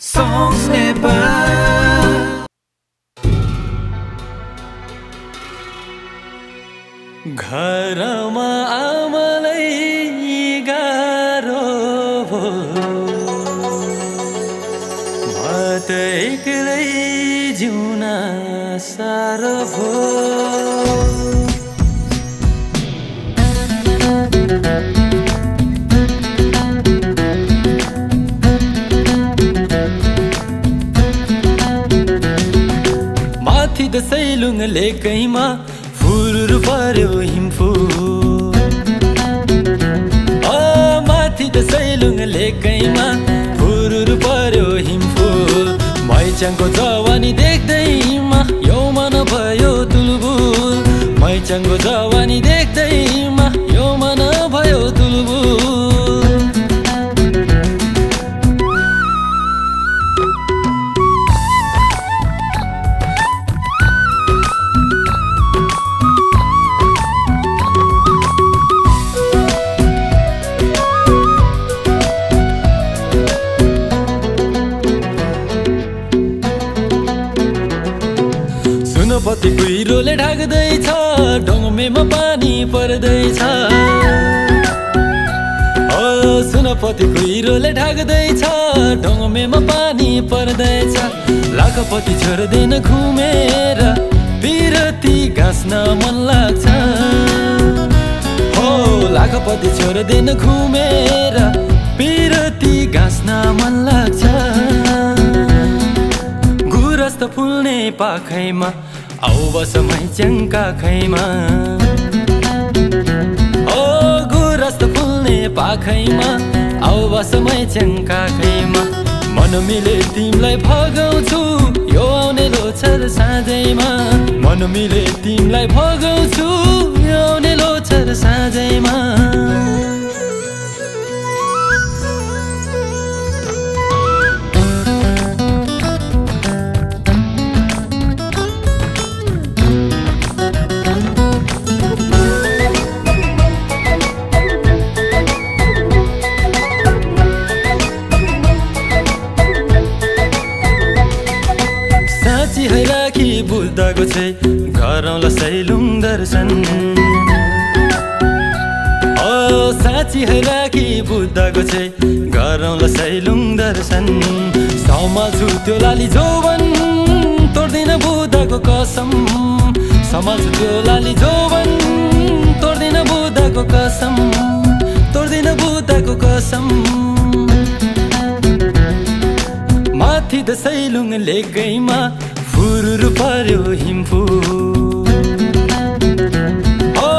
Songs घरमा आमालाई गाह्रो भो जिउन साह्रो भो माथि दसैलुङ लेकैमा फुरुरु पर्यो हिमफु। माथि दसैलुङ लेकैमा फुरुरु पर्यो हिमफु। मैचाङको जवानी देख्दैमा यो मन भयो तुलबुल। मैचाङको जवानी देख्दैमा कुहिरोले ढाक्दैछ ढोङ्मेमा पानी पर्दैछ। सुनपति कुहिरोले ढाक्दैछ ढोङ्मेमा पानी पर्दैछ। लाखपति छोड्दैन घुमेर बिरती घाँस्न मन लाग्छ। हो लाखपति छोड्दैन घुमेर बिरती घाँस्न मन लाग्छ। गुरस्त फुल्ने पाखैमा आउ बस मैच्याङका खैमा। ओ गुरस्त फुल्ने पाखैमा आउ बस मैच्याङका खैमा। मन मिले तिमीलाई भगाउँछु यो आउने लोछर साँझैमा। मन मिले तिमीलाई भगाउँछु यो आउने लोछर चाहिँ घरौँला सैलुङ दर्शन ओ साँची राखी बुझ्दाको चाहिँ घरौँला सैलुङ दर्शन समाल्छु त्यो लाली जोवन तोड्दिन बुद्धको कसम। समाल्छु त्यो लाली जोवन तोड्दिन बुद्धको कसम। तोड्दिन बुद्धको कसम। माथि दसैलुङ लेकैमा फुरुरु पर्यो हिमफु। ओ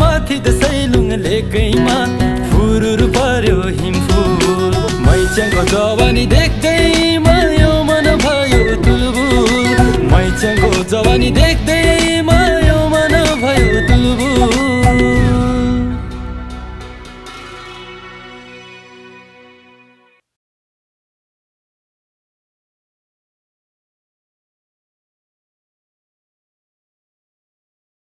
माथि दसैलुङ लेकैमा फुरुरु पर्यो हिमफु। मैच्याङको जवानी देख्दैमा यो मन भयो तुलबुल मैच्याङको जवानी देख्दै